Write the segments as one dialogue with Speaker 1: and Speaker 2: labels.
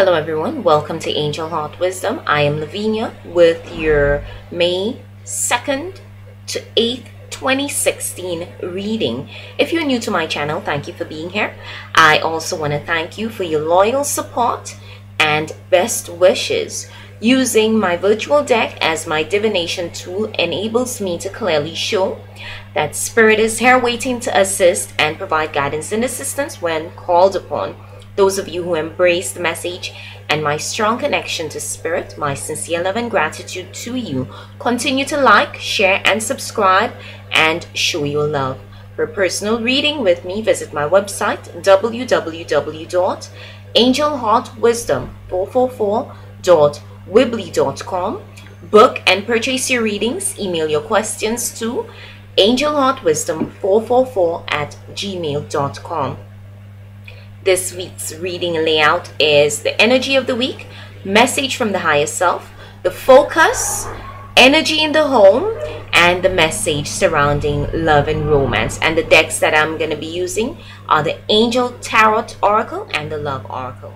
Speaker 1: Hello everyone, welcome to Angel Heart Wisdom. I am Lavinia with your May 2nd to 8th 2016 reading. If you're new to my channel, thank you for being here. I also want to thank you for your loyal support and best wishes. Using my virtual deck as my divination tool enables me to clearly show that Spirit is here waiting to assist and provide guidance and assistance when called upon. Those of you who embrace the message and my strong connection to Spirit, my sincere love and gratitude to you. Continue to like, share, and subscribe and show your love. For personal reading with me, visit my website www.angelheartwisdom444.weebly.com. Book and purchase your readings. Email your questions to angelheartwisdom444 at gmail.com. This week's reading layout is the energy of the week, message from the higher self, the focus, energy in the home, and the message surrounding love and romance. And the decks that I'm going to be using are the Angel Tarot Oracle and the Love Oracle.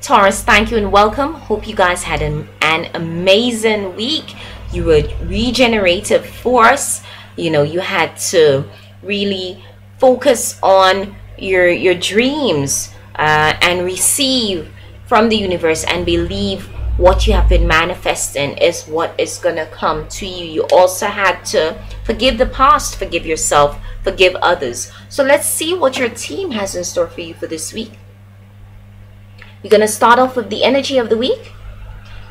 Speaker 1: Taurus, thank you and welcome. Hope you guys had an, an amazing week. You were regenerative force. You know, you had to really focus on your your dreams uh, and receive from the universe and believe what you have been manifesting is what is to come to you. You also had to forgive the past, forgive yourself, forgive others. So let's see what your team has in store for you for this week. We're to start off with the energy of the week,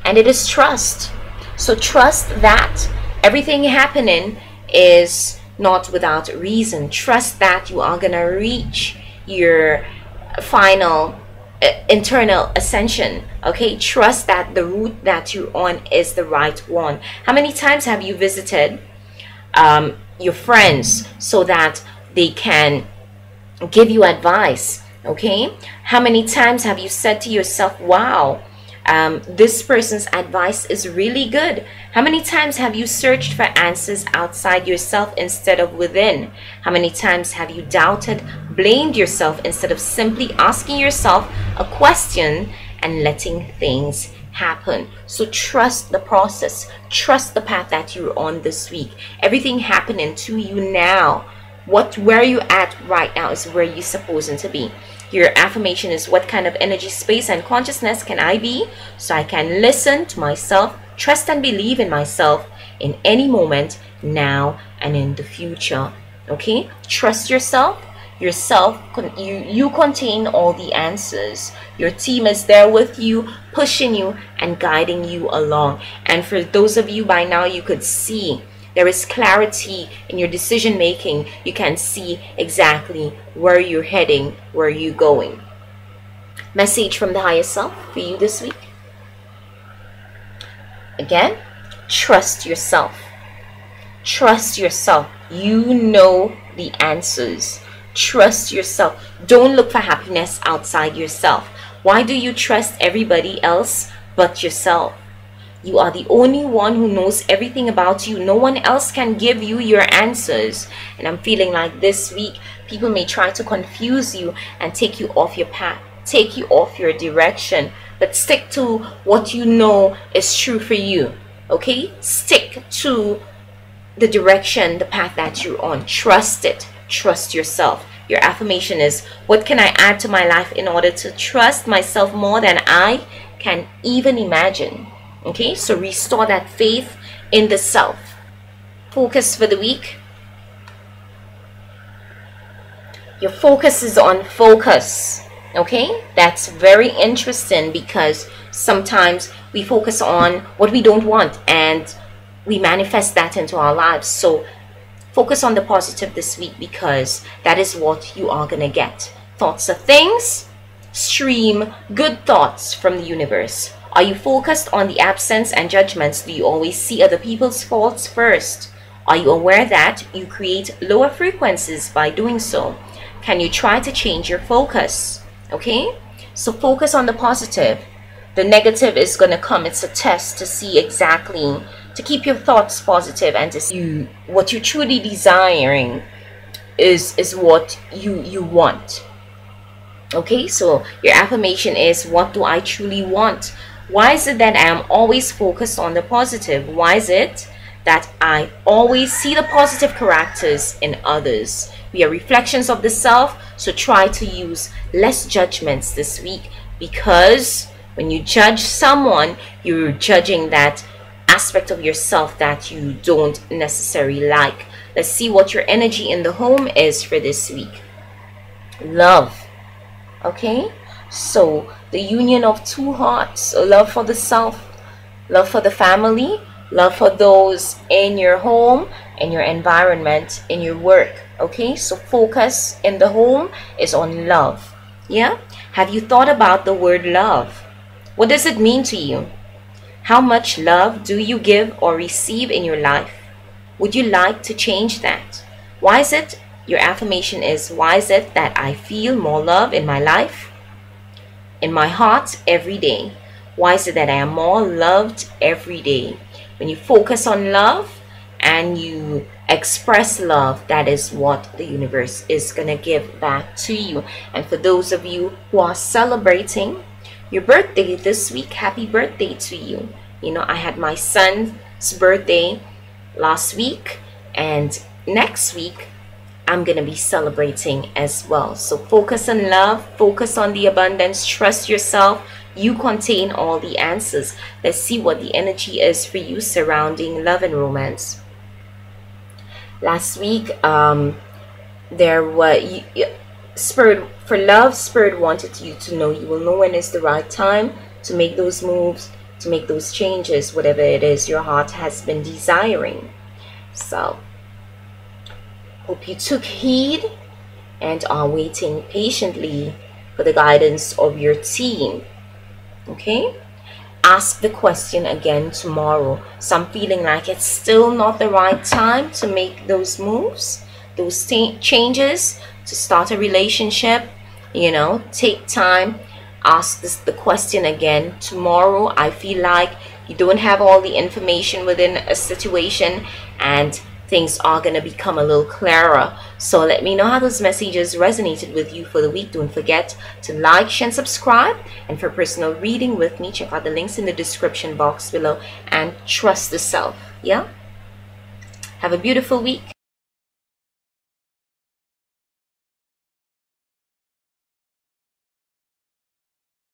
Speaker 1: and it is trust. So trust that everything happening is not without reason. Trust that you are going to reach your final uh, internal ascension okay? Trust that the route that you're on is the right one. How many times have you visited um, your friends so that they can give you advice okay? How many times have you said to yourself wow um, this person's advice is really good. How many times have you searched for answers outside yourself instead of within? How many times have you doubted, blamed yourself instead of simply asking yourself a question and letting things happen? So trust the process, trust the path that you're on this week. Everything happening to you now. What where you at right now is where you're supposed to be. Your affirmation is what kind of energy, space, and consciousness can I be so I can listen to myself, trust and believe in myself in any moment, now and in the future. Okay? Trust yourself. Yourself, you, you contain all the answers. Your team is there with you, pushing you and guiding you along. And for those of you by now, you could see there is clarity in your decision making. You can see exactly where you're heading, where you're going. Message from the higher self for you this week. Again, trust yourself. Trust yourself. You know the answers. Trust yourself. Don't look for happiness outside yourself. Why do you trust everybody else but yourself? You are the only one who knows everything about you. No one else can give you your answers. And I'm feeling like this week, people may try to confuse you and take you off your path, take you off your direction. But stick to what you know is true for you. Okay? Stick to the direction, the path that you're on. Trust it. Trust yourself. Your affirmation is What can I add to my life in order to trust myself more than I can even imagine? Okay, so restore that faith in the self. Focus for the week. Your focus is on focus. Okay, that's very interesting because sometimes we focus on what we don't want and we manifest that into our lives. So focus on the positive this week because that is what you are going to get. Thoughts of things, stream good thoughts from the universe. Are you focused on the absence and judgments? Do you always see other people's faults first? Are you aware that you create lower frequencies by doing so? Can you try to change your focus? Okay? So focus on the positive. The negative is going to come. It's a test to see exactly, to keep your thoughts positive and to see what you're truly desiring is, is what you, you want. Okay, so your affirmation is what do I truly want? Why is it that I am always focused on the positive? Why is it that I always see the positive characters in others? We are reflections of the self, so try to use less judgments this week because when you judge someone, you're judging that aspect of yourself that you don't necessarily like. Let's see what your energy in the home is for this week. Love. Okay? So, the union of two hearts love for the self, love for the family, love for those in your home, in your environment, in your work. Okay? So, focus in the home is on love. Yeah? Have you thought about the word love? What does it mean to you? How much love do you give or receive in your life? Would you like to change that? Why is it your affirmation is why is it that I feel more love in my life, in my heart every day? Why is it that I am more loved every day? When you focus on love and you express love, that is what the universe is going to give back to you. And for those of you who are celebrating your birthday this week, happy birthday to you. You know, I had my son's birthday last week, and next week I'm going to be celebrating as well. So focus on love, focus on the abundance, trust yourself. You contain all the answers. Let's see what the energy is for you surrounding love and romance. Last week, um, there were Spirit for love. Spirit wanted you to know you will know when is the right time to make those moves, to make those changes, whatever it is your heart has been desiring. So Hope you took heed and are waiting patiently for the guidance of your team. Okay? Ask the question again tomorrow. So I'm feeling like it's still not the right time to make those moves, those changes, to start a relationship. You know, take time. Ask this, the question again tomorrow. I feel like you don't have all the information within a situation and things are going to become a little clearer. So let me know how those messages resonated with you for the week. Don't forget to like, share, and subscribe. And for personal reading with me, check out the links in the description box below and trust the self. Yeah? Have a beautiful week.